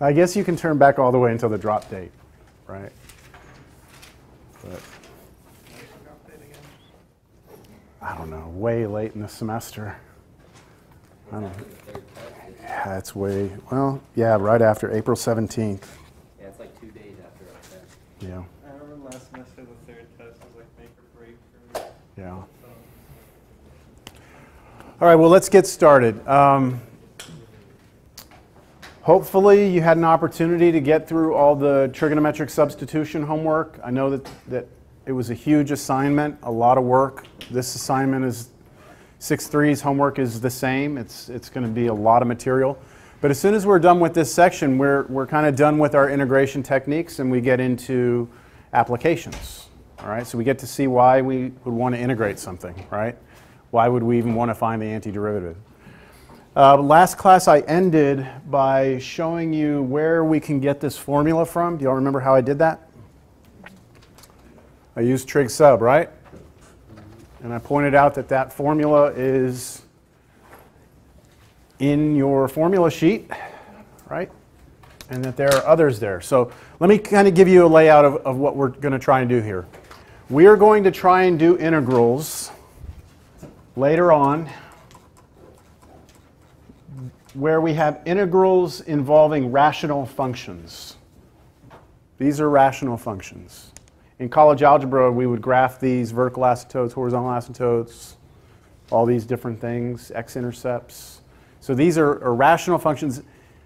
I guess you can turn back all the way until the drop date, right? But I don't know, way late in the semester. I don't. Yeah, it's way well. Yeah, right after April seventeenth. Yeah, it's like two days after our test. Yeah, I remember last semester the third test was like make or break for me. yeah. All right, well, let's get started. Um, hopefully, you had an opportunity to get through all the trigonometric substitution homework. I know that, that it was a huge assignment, a lot of work. This assignment is 6.3's homework is the same. It's, it's going to be a lot of material. But as soon as we're done with this section, we're, we're kind of done with our integration techniques and we get into applications. All right, so we get to see why we would want to integrate something, right? Why would we even want to find the antiderivative? Uh, last class I ended by showing you where we can get this formula from. Do y'all remember how I did that? I used trig sub, right? And I pointed out that that formula is in your formula sheet, right? And that there are others there. So let me kind of give you a layout of, of what we're going to try and do here. We are going to try and do integrals later on where we have integrals involving rational functions. These are rational functions. In college algebra, we would graph these vertical asymptotes, horizontal asymptotes, all these different things, x-intercepts. So these are, are rational functions.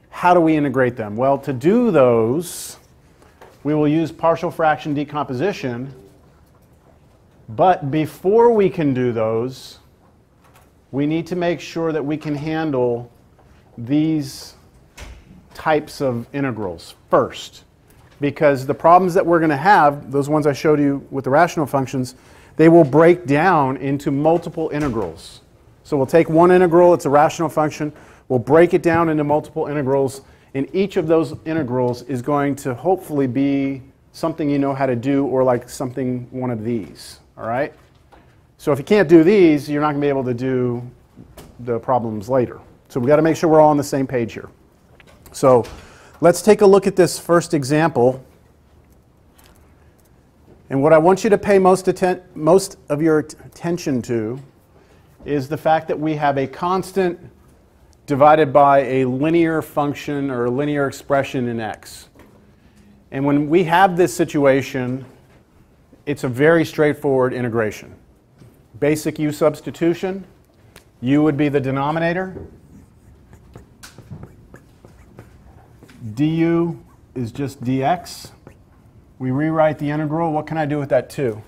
How do we integrate them? Well, to do those, we will use partial fraction decomposition. But before we can do those, we need to make sure that we can handle these types of integrals first. Because the problems that we're going to have, those ones I showed you with the rational functions, they will break down into multiple integrals. So we'll take one integral, it's a rational function, we'll break it down into multiple integrals, and each of those integrals is going to hopefully be something you know how to do or like something one of these, all right? So if you can't do these, you're not going to be able to do the problems later. So we've got to make sure we're all on the same page here. So let's take a look at this first example. And what I want you to pay most, most of your attention to is the fact that we have a constant divided by a linear function or a linear expression in x. And when we have this situation, it's a very straightforward integration. Basic u substitution, u would be the denominator, du is just dx. We rewrite the integral. What can I do with that 2?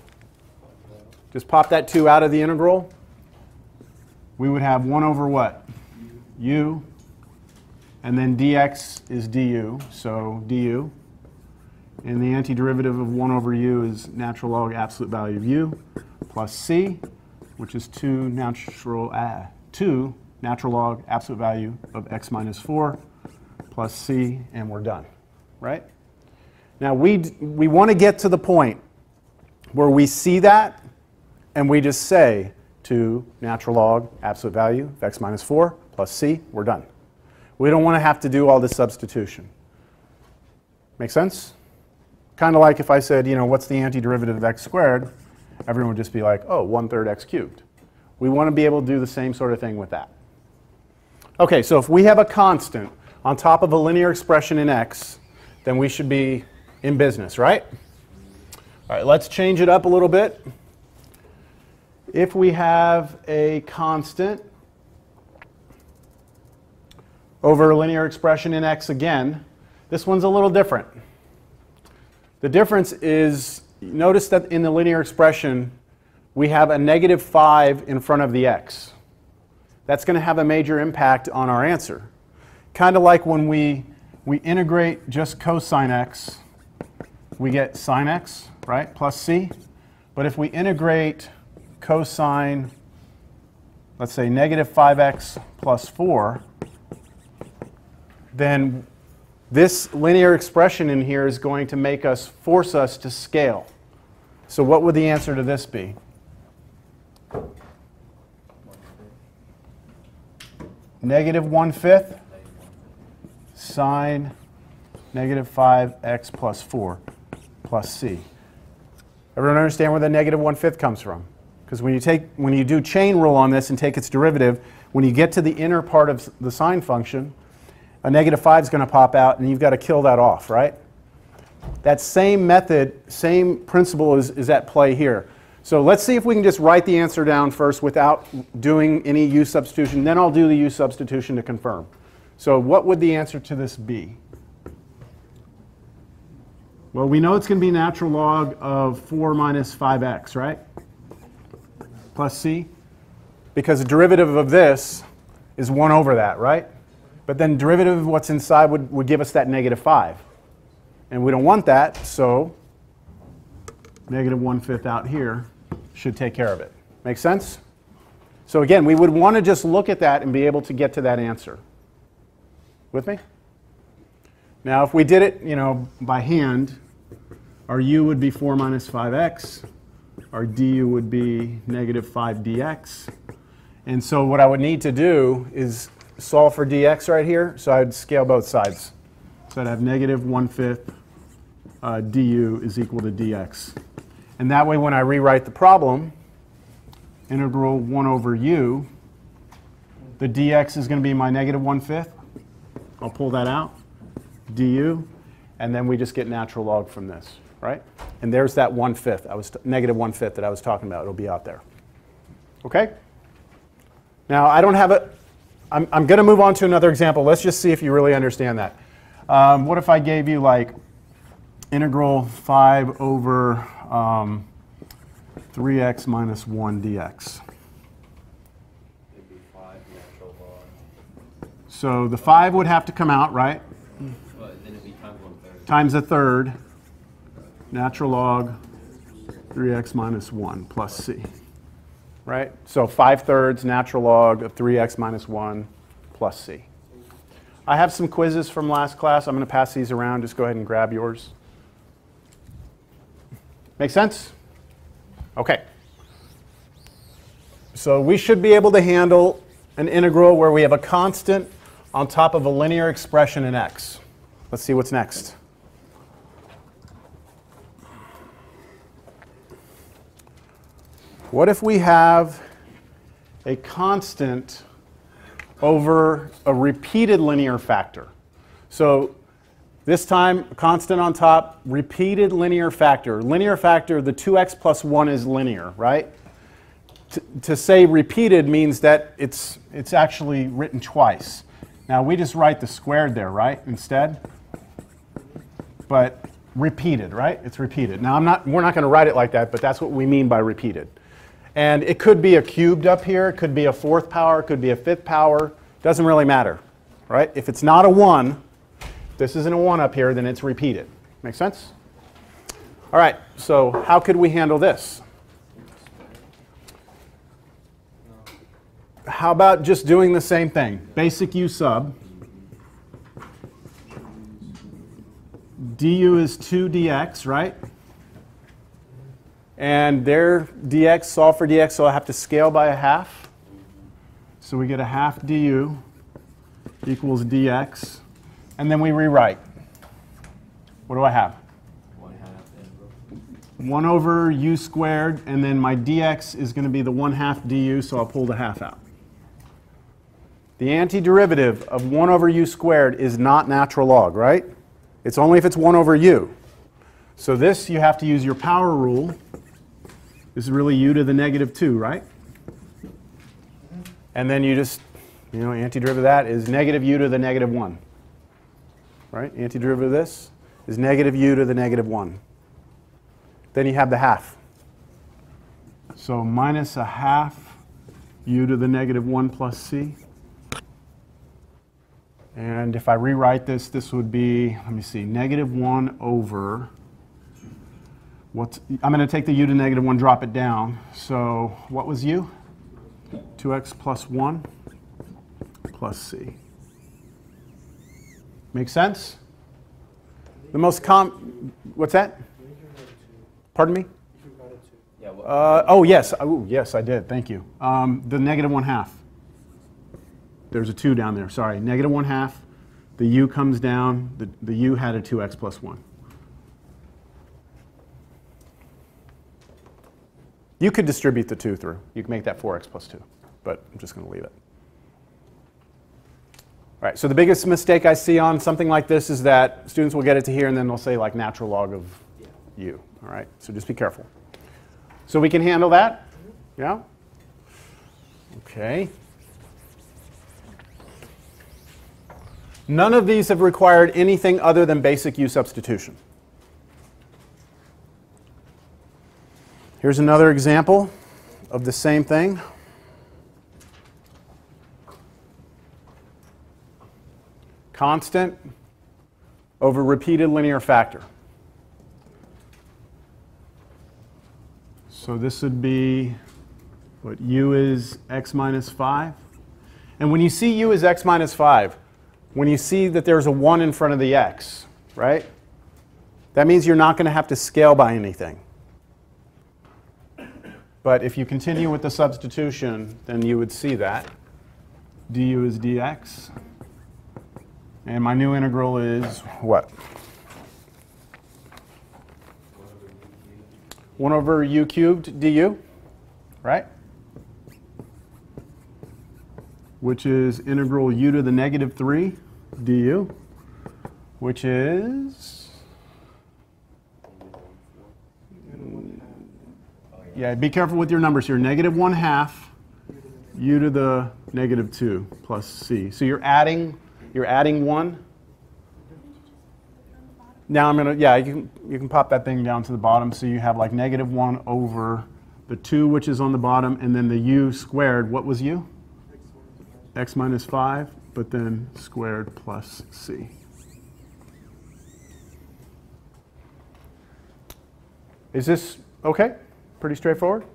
Just pop that 2 out of the integral. We would have 1 over what? u. And then dx is du, so du. And the antiderivative of 1 over u is natural log absolute value of u plus c, which is 2 natural, uh, 2 natural log absolute value of x minus 4 plus c, and we're done, right? Now, we, we want 2 get to the point where we see that and we just say to natural log absolute value of x minus 4 plus c, we're done. We don't want to have to do all this substitution. Make sense? Kind of like if I said, you know, what's the antiderivative of x squared? Everyone would just be like, oh, 1 third x cubed. We want to be able to do the same sort of thing with that. Okay, so if we have a constant on top of a linear expression in x, then we should be in business, right? All right, let's change it up a little bit. If we have a constant over a linear expression in x again, this one's a little different. The difference is, notice that in the linear expression, we have a negative 5 in front of the x. That's going to have a major impact on our answer. Kind of like when we, we integrate just cosine x, we get sine x, right, plus c. But if we integrate cosine, let's say negative 5x plus 4, then this linear expression in here is going to make us, force us to scale. So what would the answer to this be? Negative 1 fifth sine negative 5x plus 4 plus c. Everyone understand where the negative 1 fifth comes from? Because when you take when you do chain rule on this and take its derivative, when you get to the inner part of the sine function, a negative 5 is going to pop out and you've got to kill that off, right? That same method, same principle is, is at play here. So let's see if we can just write the answer down first without doing any u substitution. Then I'll do the u substitution to confirm. So what would the answer to this be? Well, we know it's going to be natural log of 4 minus 5x, right? Plus c. Because the derivative of this is 1 over that, right? But then derivative of what's inside would, would give us that negative 5. And we don't want that, so negative 1 fifth out here should take care of it. Make sense? So again, we would want to just look at that and be able to get to that answer. With me? Now, if we did it, you know, by hand, our u would be 4 minus 5x. Our du would be negative 5 dx. And so what I would need to do is solve for dx right here. So I'd scale both sides. So I'd have negative 1 fifth uh, du is equal to dx. And that way when I rewrite the problem, integral 1 over u, the dx is going to be my negative 1 fifth. I'll pull that out, du, and then we just get natural log from this, right? And there's that 1 fifth, I was negative 1 fifth that I was talking about. It'll be out there. Okay? Now, I don't have a, I'm, I'm going to move on to another example. Let's just see if you really understand that. Um, what if I gave you like integral 5 over um, 3x minus 1 dx? It'd be five natural log, So the 5 would have to come out, right? be times. Times a third, natural log 3x minus 1 plus c. Right? So 5 thirds natural log of 3x minus 1 plus c. I have some quizzes from last class. I'm going to pass these around. Just go ahead and grab yours. Make sense? Okay. So we should be able to handle an integral where we have a constant on top of a linear expression in x. Let's see what's next. What if we have a constant over a repeated linear factor? So this time, constant on top, repeated linear factor. Linear factor, the 2x plus 1 is linear, right? To, to say repeated means that it's, it's actually written twice. Now we just write the squared there, right, instead? But repeated, right? It's repeated. Now I'm not, we're not going to write it like that, but that's what we mean by repeated. And it could be a cubed up here, it could be a fourth power, it could be a fifth power. Doesn't really matter, right? If it's not a 1, this isn't a 1 up here, then it's repeated. Make sense? All right, so how could we handle this? How about just doing the same thing? Basic u sub. du is 2 dx, right? And there, dx, solve for dx, so I have to scale by a half. So we get a half du equals dx. And then we rewrite. What do I have? One 1 over u squared, and then my dx is going to be the 1 half du, so I'll pull the half out. The antiderivative of 1 over u squared is not natural log, right? It's only if it's 1 over u. So this, you have to use your power rule. This is really u to the negative 2, right? And then you just, you know, antiderivative of that is negative u to the negative 1. Right? Antiderivative of this is negative u to the negative 1. Then you have the half. So minus a half u to the negative 1 plus c. And if I rewrite this, this would be, let me see, negative 1 over, what's, I'm going to take the u to negative 1, drop it down. So what was u? 2x plus 1 plus c. Make sense? The most com, what's that? Pardon me? Yeah, Uh, oh, yes. Oh, yes, I did. Thank you. Um, the negative one half. There's a two down there. Sorry. Negative one half The u comes down, the, the u had a 2x plus 1. You could distribute the 2 through. You can make that 4x plus 2, but I'm just going to leave it. All right, so the biggest mistake I see on something like this is that students will get it to here and then they'll say like natural log of u. All right, so just be careful. So we can handle that? Yeah? Okay. None of these have required anything other than basic U substitution. Here's another example of the same thing. Constant over repeated linear factor. So this would be what u is x minus 5. And when you see u is x minus 5, when you see that there's a 1 in front of the x, right? That means you're not going to have to scale by anything. But if you continue with the substitution, then you would see that. du is dx. And my new integral is what? 1 over u cubed du, right? Which is integral u to the negative 3 du, which is, yeah, be careful with your numbers here. Negative 1 half u to the negative 2 plus c. So you're adding, you're adding 1. Now I'm gonna, yeah, you can, you can pop that thing down to the bottom so you have like negative 1 over the 2 which is on the bottom and then the u squared, what was u? X minus 5, but then squared plus c. Is this okay? Pretty straightforward?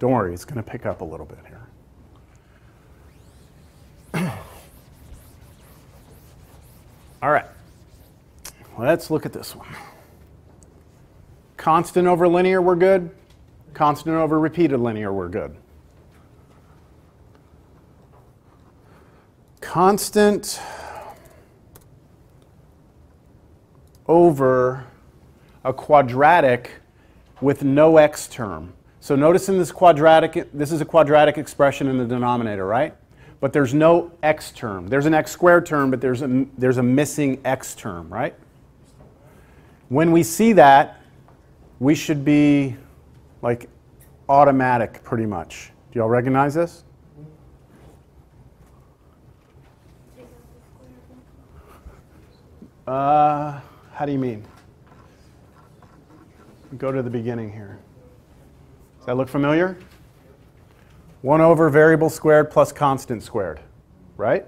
Don't worry, it's going to pick up a little bit here. All right. Let's look at this one. Constant over linear, we're good. Constant over repeated linear, we're good. Constant over a quadratic with no x term. So notice in this quadratic, this is a quadratic expression in the denominator, right? But there's no x term. There's an x squared term, but there's a, there's a missing x term, right? When we see that, we should be like automatic pretty much. Do y'all recognize this? Uh, how do you mean? Go to the beginning here. Does that look familiar? 1 over variable squared plus constant squared, right?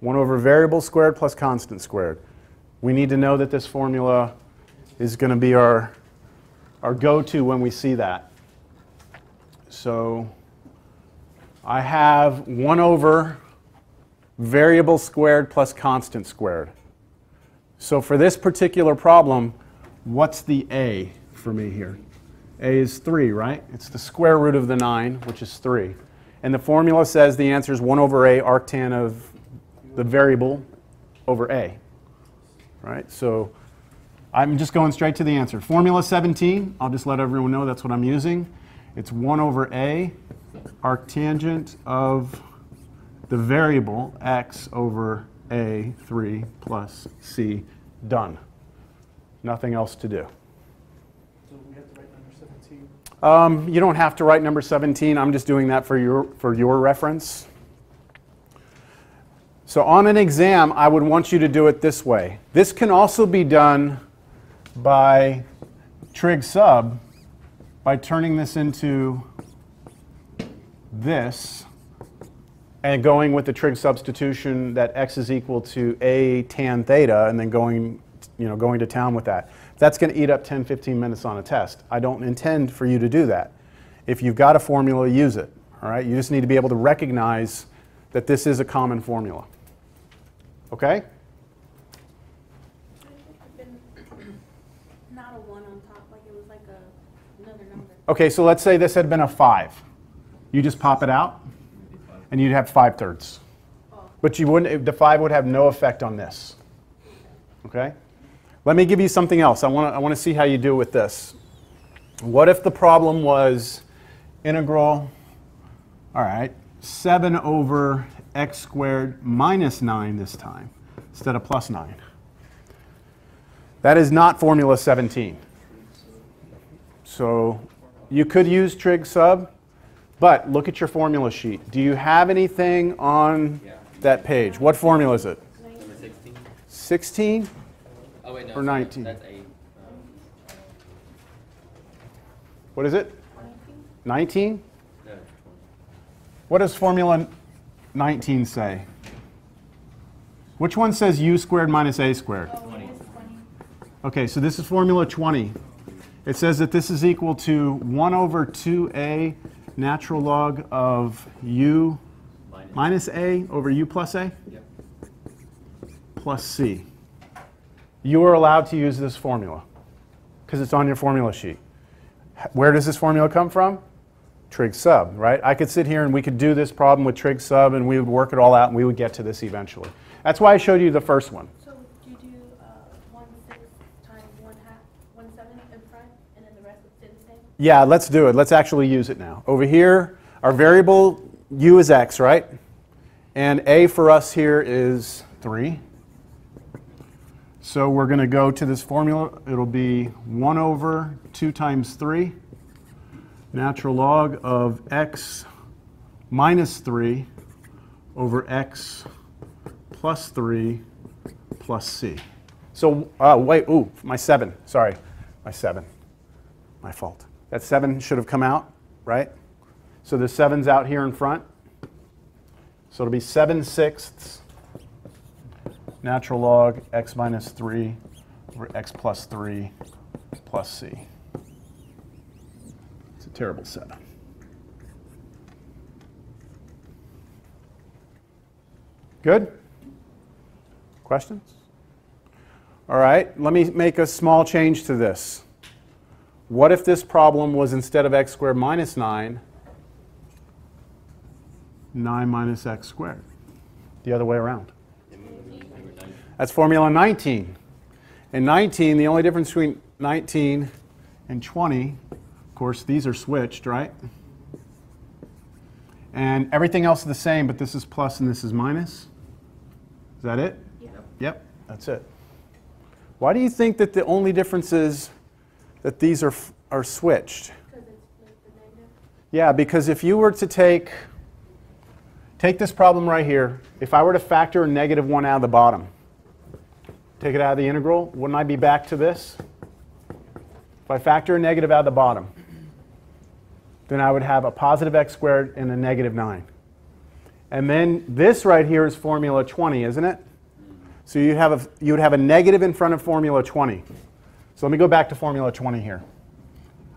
1 over variable squared plus constant squared. We need to know that this formula is going to be our, our go-to when we see that. So I have 1 over variable squared plus constant squared. So for this particular problem, what's the a for me here? a is 3, right? It's the square root of the 9, which is 3. And the formula says the answer is 1 over a arctan of the variable over a. Right? So I'm just going straight to the answer. Formula 17, I'll just let everyone know that's what I'm using. It's 1 over a arctangent of the variable x over a 3 plus c done. Nothing else to do. So we have to write number seventeen. Um, you don't have to write number 17. I'm just doing that for your, for your reference. So on an exam, I would want you to do it this way. This can also be done by trig sub by turning this into this and going with the trig substitution that x is equal to a tan theta and then going, you know, going to town with that. That's going to eat up 10, 15 minutes on a test. I don't intend for you to do that. If you've got a formula, use it. All right? You just need to be able to recognize that this is a common formula. Okay? Not a one on top, like it was like a, another number. Okay, so let's say this had been a 5. You just pop it out, and you'd have 5 thirds. But you wouldn't, the 5 would have no effect on this. Okay? Let me give you something else. I want to I want to see how you do with this. What if the problem was integral, all right, 7 over x squared minus 9 this time instead of plus 9? That is not formula 17. So you could use trig sub, but look at your formula sheet. Do you have anything on Yeah. that page? What formula is it? Number sixteen? 16? Oh, wait, no. Or 19. That's eight. Um, What is it? 19? No, What does formula 19 say? Which one says u squared minus a squared? twenty. Okay, so this is formula 20. It says that this is equal to 1 over 2a natural log of u Minus. minus a over u plus a Yep. plus c. You are allowed to use this formula because it's on your formula sheet. Where does this formula come from? Trig sub, right? I could sit here and we could do this problem with trig sub and we would work it all out and we would get to this eventually. That's why I showed you the first one. So do you do, uh, one sixth times one half, one seventh in front, and then the rest would stay the same? Yeah, let's do it. Let's actually use it now. Over here, our variable u is x, right? And a for us here is 3. So we're going to go to this formula. It'll be 1 over 2 times 3, natural log of x minus 3 over x plus 3 plus c. So, uh, wait, ooh, my 7. Sorry, my 7. My fault. That 7 should have come out, right? So the 7's out here in front. So it'll be 7 sixths natural log x minus 3 over x plus 3 plus c. It's a terrible 7. Good? Questions? All right, let me make a small change to this. What if this problem was instead of x squared minus 9, 9 minus x squared? The other way around. That's formula 19. In 19, the only difference between 19 and 20, of course, these are switched, right? And everything else is the same, but this is plus and this is minus. Is that it? Yeah. Yep, that's it. Why do you think that the only difference is that these are, are switched? Because it's like the negative. Yeah, because if you were to take, take this problem right here, if I were to factor a negative 1 out of the bottom, take it out of the integral, wouldn't I be back to this? If I factor a negative out of the bottom, then I would have a positive x squared and a negative 9. And then this right here is formula 20, isn't it? So you have a, you would have a negative in front of formula 20. So let me go back to formula 20 here.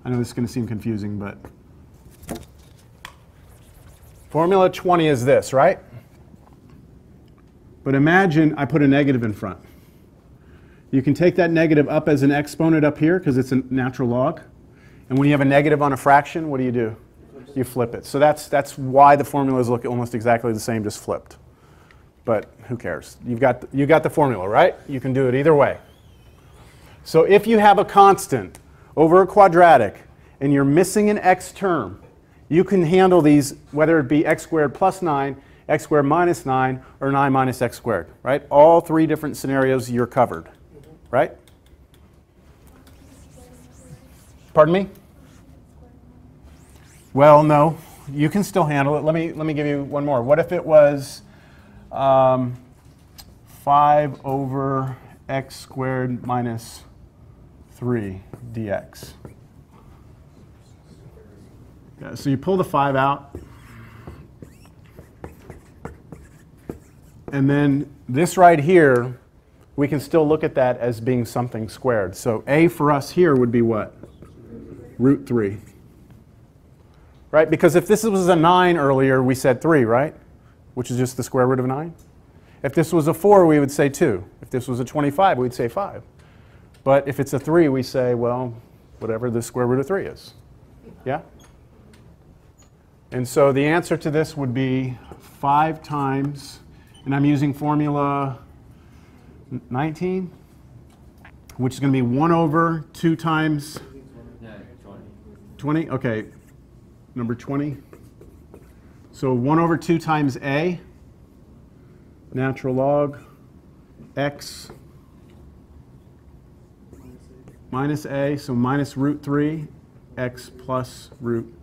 I know this is going to seem confusing, but formula 20 is this, right? But imagine I put a negative in front. You can take that negative up as an exponent up here because it's a natural log. And when you have a negative on a fraction, what do you do? You flip it. So that's, that's why the formulas look almost exactly the same, just flipped. But who cares? You've got, you got the formula, right? You can do it either way. So if you have a constant over a quadratic and you're missing an x term, you can handle these whether it be x squared plus 9, x squared minus 9, or 9 minus x squared, right? All three different scenarios you're covered, right? Pardon me? Well, no, you can still handle it. Let me, let me give you one more. What if it was um, 5 over x squared minus 3 dx? Yeah, so you pull the 5 out. And then this right here, we can still look at that as being something squared. So a for us here would be what? Root 3. Right? Because if this was a 9 earlier, we said 3, right? Which is just the square root of 9. If this was a 4, we would say 2. If this was a 25, we'd say 5. But if it's a 3, we say, well, whatever the square root of 3 is. Yeah? And so the answer to this would be 5 times And I'm using formula 19, which is going to be 1 over 2 times 20, okay, number 20. So 1 over 2 times a, natural log, x minus a, so minus root 3, x plus root